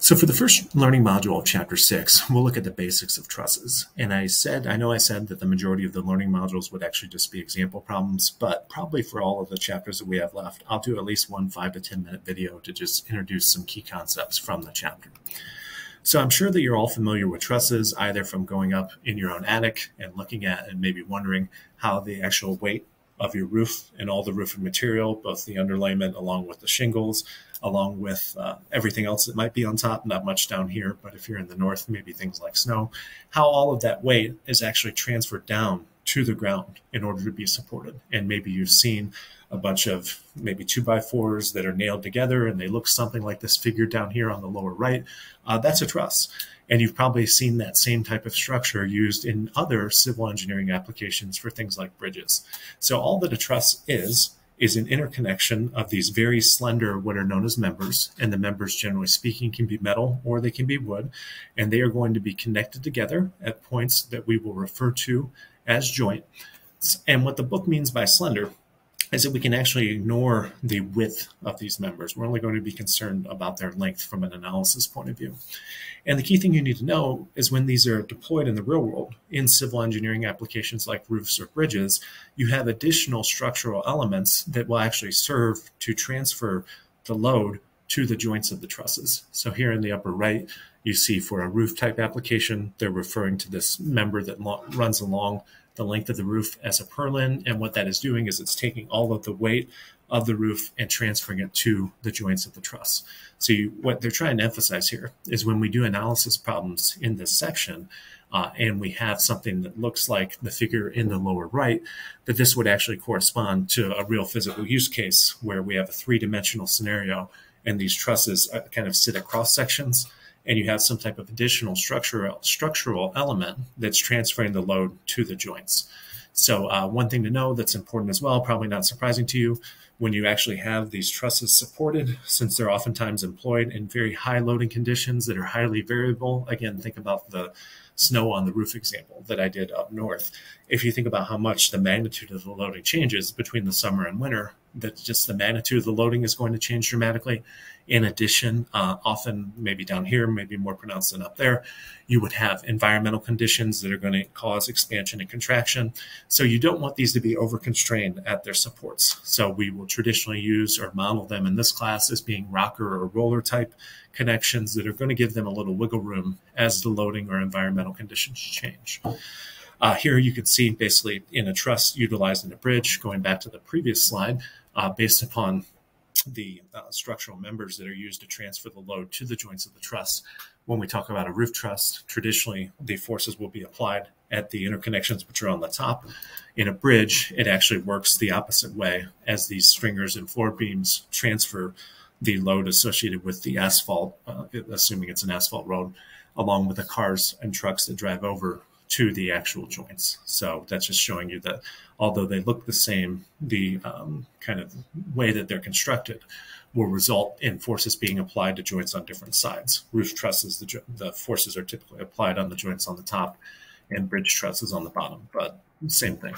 So for the first learning module of chapter six, we'll look at the basics of trusses. And I said, I know I said that the majority of the learning modules would actually just be example problems, but probably for all of the chapters that we have left, I'll do at least one five to 10 minute video to just introduce some key concepts from the chapter. So I'm sure that you're all familiar with trusses, either from going up in your own attic and looking at and maybe wondering how the actual weight of your roof and all the roofing material, both the underlayment along with the shingles, along with uh, everything else that might be on top, not much down here, but if you're in the north, maybe things like snow, how all of that weight is actually transferred down to the ground in order to be supported. And maybe you've seen a bunch of maybe two by fours that are nailed together and they look something like this figure down here on the lower right. Uh, that's a truss. And you've probably seen that same type of structure used in other civil engineering applications for things like bridges. So all that a truss is, is an interconnection of these very slender, what are known as members. And the members, generally speaking, can be metal or they can be wood. And they are going to be connected together at points that we will refer to as joint. And what the book means by slender is that we can actually ignore the width of these members. We're only going to be concerned about their length from an analysis point of view. And the key thing you need to know is when these are deployed in the real world, in civil engineering applications like roofs or bridges, you have additional structural elements that will actually serve to transfer the load to the joints of the trusses. So here in the upper right, you see for a roof type application, they're referring to this member that runs along the length of the roof as a purlin. And what that is doing is it's taking all of the weight of the roof and transferring it to the joints of the truss. So you, what they're trying to emphasize here is when we do analysis problems in this section, uh, and we have something that looks like the figure in the lower right, that this would actually correspond to a real physical use case where we have a three-dimensional scenario and these trusses uh, kind of sit at cross sections and you have some type of additional structural structural element that's transferring the load to the joints. So uh, one thing to know that's important as well, probably not surprising to you, when you actually have these trusses supported, since they're oftentimes employed in very high loading conditions that are highly variable. Again, think about the snow on the roof example that I did up north. If you think about how much the magnitude of the loading changes between the summer and winter, that just the magnitude of the loading is going to change dramatically. In addition, uh, often maybe down here, maybe more pronounced than up there, you would have environmental conditions that are going to cause expansion and contraction. So you don't want these to be over constrained at their supports. So we will traditionally use or model them in this class as being rocker or roller type connections that are going to give them a little wiggle room as the loading or environmental conditions change. Uh, here you can see basically in a truss utilizing a bridge, going back to the previous slide, uh, based upon the uh, structural members that are used to transfer the load to the joints of the truss. When we talk about a roof truss, traditionally the forces will be applied at the interconnections which are on the top. In a bridge, it actually works the opposite way as these stringers and floor beams transfer the load associated with the asphalt, uh, assuming it's an asphalt road, along with the cars and trucks that drive over to the actual joints. So that's just showing you that although they look the same, the um, kind of way that they're constructed will result in forces being applied to joints on different sides. Roof trusses, the, the forces are typically applied on the joints on the top, and bridge trusses on the bottom, but same thing.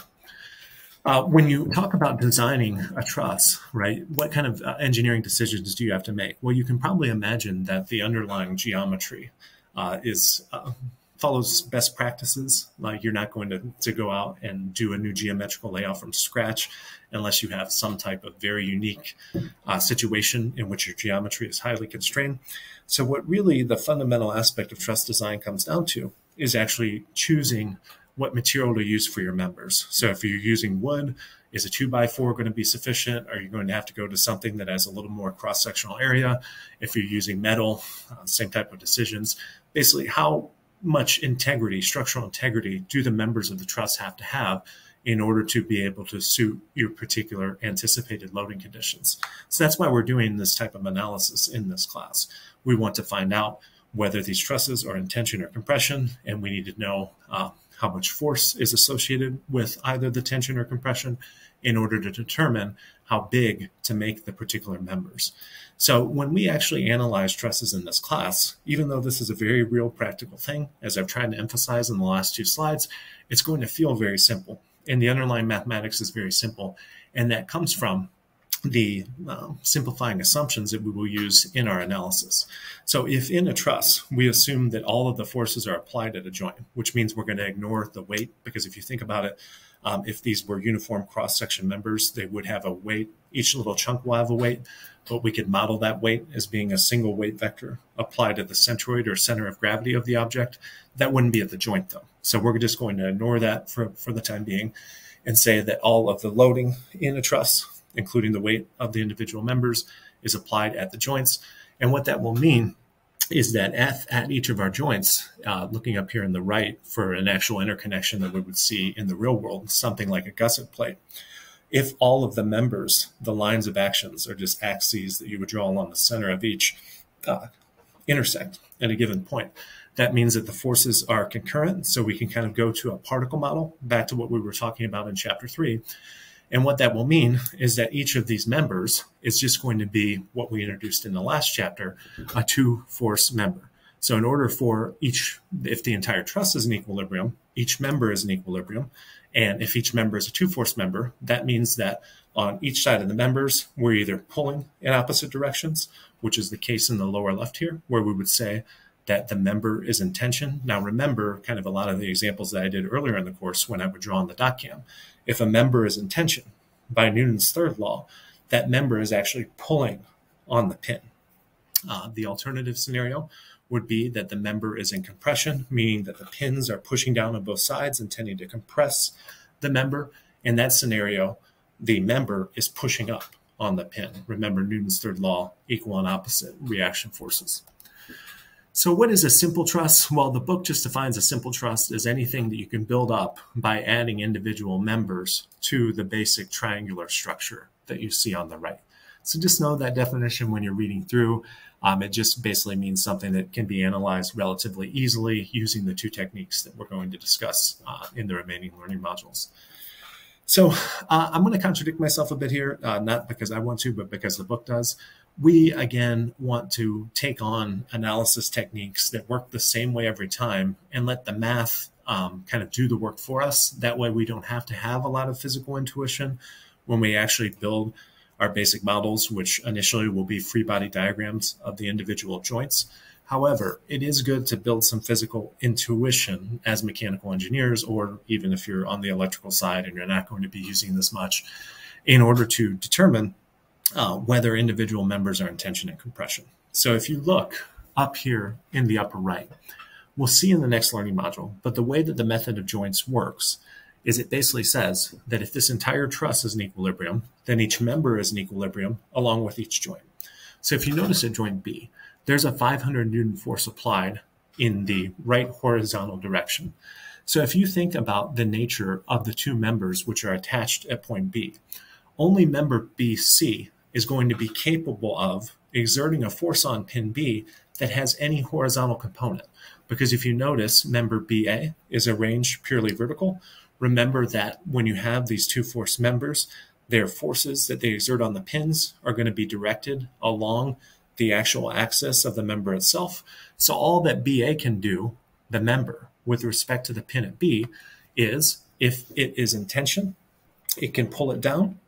Uh, when you talk about designing a truss, right, what kind of uh, engineering decisions do you have to make? Well, you can probably imagine that the underlying geometry uh, is uh, follows best practices. Like you're not going to, to go out and do a new geometrical layout from scratch unless you have some type of very unique uh, situation in which your geometry is highly constrained. So what really the fundamental aspect of truss design comes down to is actually choosing what material to use for your members. So if you're using wood, is a two by four going to be sufficient? Are you going to have to go to something that has a little more cross sectional area? If you're using metal, uh, same type of decisions. Basically, how much integrity, structural integrity, do the members of the truss have to have in order to be able to suit your particular anticipated loading conditions? So that's why we're doing this type of analysis in this class. We want to find out whether these trusses are in tension or compression, and we need to know uh, how much force is associated with either the tension or compression in order to determine how big to make the particular members. So when we actually analyze trusses in this class, even though this is a very real practical thing, as I've tried to emphasize in the last two slides, it's going to feel very simple. And the underlying mathematics is very simple. And that comes from the uh, simplifying assumptions that we will use in our analysis. So if in a truss, we assume that all of the forces are applied at a joint, which means we're going to ignore the weight, because if you think about it, um, if these were uniform cross-section members, they would have a weight. Each little chunk will have a weight, but we could model that weight as being a single weight vector applied at the centroid or center of gravity of the object. That wouldn't be at the joint, though. So we're just going to ignore that for, for the time being and say that all of the loading in a truss including the weight of the individual members, is applied at the joints. And what that will mean is that at, at each of our joints, uh, looking up here in the right for an actual interconnection that we would see in the real world, something like a gusset plate, if all of the members, the lines of actions, are just axes that you would draw along the center of each, uh, intersect at a given point. That means that the forces are concurrent, so we can kind of go to a particle model, back to what we were talking about in chapter three, and what that will mean is that each of these members is just going to be what we introduced in the last chapter, a two force member. So in order for each, if the entire truss is in equilibrium, each member is in equilibrium. And if each member is a two force member, that means that on each side of the members, we're either pulling in opposite directions, which is the case in the lower left here, where we would say that the member is in tension. Now, remember kind of a lot of the examples that I did earlier in the course when I would draw on the doc cam. If a member is in tension by Newton's third law, that member is actually pulling on the pin. Uh, the alternative scenario would be that the member is in compression, meaning that the pins are pushing down on both sides and tending to compress the member. In that scenario, the member is pushing up on the pin. Remember Newton's third law, equal and opposite reaction forces. So, what is a simple truss? Well, the book just defines a simple truss as anything that you can build up by adding individual members to the basic triangular structure that you see on the right. So, just know that definition when you're reading through. Um, it just basically means something that can be analyzed relatively easily using the two techniques that we're going to discuss uh, in the remaining learning modules. So, uh, I'm going to contradict myself a bit here, uh, not because I want to, but because the book does we again want to take on analysis techniques that work the same way every time and let the math um, kind of do the work for us. That way, we don't have to have a lot of physical intuition when we actually build our basic models, which initially will be free body diagrams of the individual joints. However, it is good to build some physical intuition as mechanical engineers, or even if you're on the electrical side and you're not going to be using this much, in order to determine uh, whether individual members are in tension and compression. So if you look up here in the upper right, we'll see in the next learning module, but the way that the method of joints works is it basically says that if this entire truss is in equilibrium, then each member is in equilibrium along with each joint. So if you notice at joint B, there's a 500 Newton force applied in the right horizontal direction. So if you think about the nature of the two members which are attached at point B, only member BC is going to be capable of exerting a force on pin B that has any horizontal component. Because if you notice, member BA is arranged purely vertical. Remember that when you have these two force members, their forces that they exert on the pins are going to be directed along the actual axis of the member itself. So all that BA can do, the member, with respect to the pin at B, is if it is in tension, it can pull it down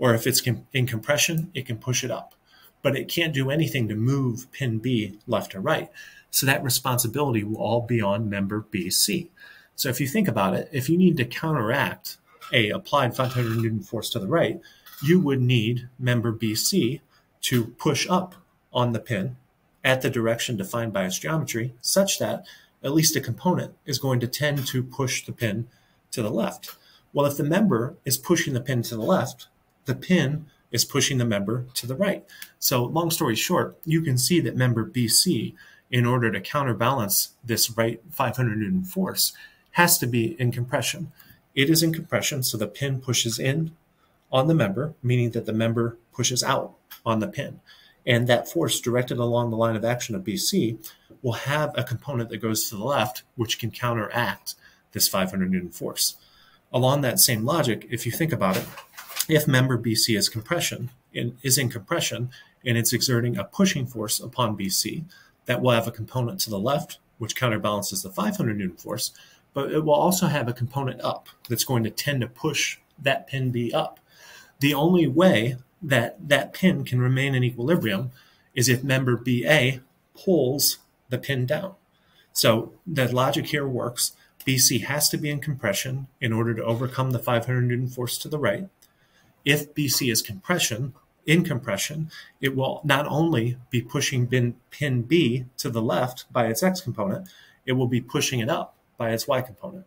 or if it's in compression, it can push it up. But it can't do anything to move pin B left or right. So that responsibility will all be on member BC. So if you think about it, if you need to counteract a applied 500 Newton force to the right, you would need member BC to push up on the pin at the direction defined by its geometry, such that at least a component is going to tend to push the pin to the left. Well, if the member is pushing the pin to the left, the pin is pushing the member to the right. So long story short, you can see that member BC, in order to counterbalance this right 500 Newton force, has to be in compression. It is in compression, so the pin pushes in on the member, meaning that the member pushes out on the pin. And that force directed along the line of action of BC will have a component that goes to the left, which can counteract this 500 Newton force. Along that same logic, if you think about it, if member BC is compression in, is in compression and it's exerting a pushing force upon BC, that will have a component to the left, which counterbalances the 500 Newton force, but it will also have a component up that's going to tend to push that pin B up. The only way that that pin can remain in equilibrium is if member BA pulls the pin down. So the logic here works. BC has to be in compression in order to overcome the 500 Newton force to the right. If BC is compression, in compression, it will not only be pushing pin, pin B to the left by its X component, it will be pushing it up by its Y component.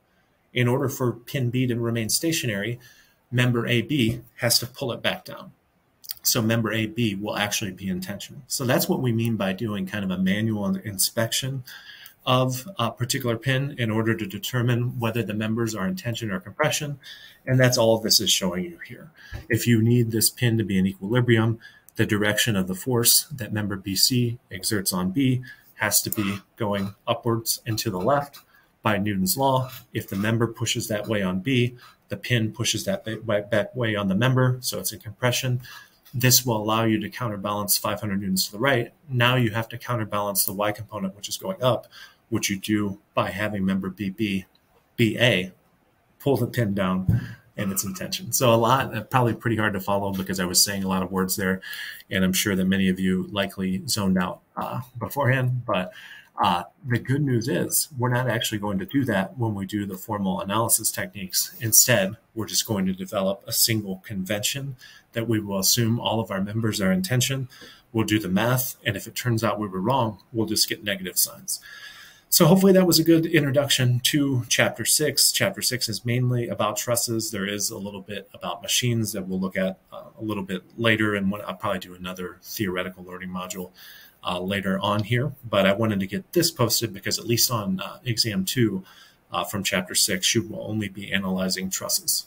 In order for pin B to remain stationary, member AB has to pull it back down. So member AB will actually be in tension. So that's what we mean by doing kind of a manual inspection of a particular pin in order to determine whether the members are in tension or compression. And that's all this is showing you here. If you need this pin to be in equilibrium, the direction of the force that member BC exerts on B has to be going upwards and to the left by Newton's law. If the member pushes that way on B, the pin pushes that way on the member, so it's in compression. This will allow you to counterbalance 500 newtons to the right. Now you have to counterbalance the y component, which is going up, which you do by having member BB, BA pull the pin down and its intention. So a lot, uh, probably pretty hard to follow because I was saying a lot of words there, and I'm sure that many of you likely zoned out uh, beforehand. But uh, the good news is we're not actually going to do that when we do the formal analysis techniques. Instead, we're just going to develop a single convention that we will assume all of our members are intention. We'll do the math, and if it turns out we were wrong, we'll just get negative signs. So hopefully that was a good introduction to chapter six. Chapter six is mainly about trusses. There is a little bit about machines that we'll look at uh, a little bit later, and I'll probably do another theoretical learning module uh, later on here. But I wanted to get this posted because at least on uh, exam two uh, from chapter six, you will only be analyzing trusses.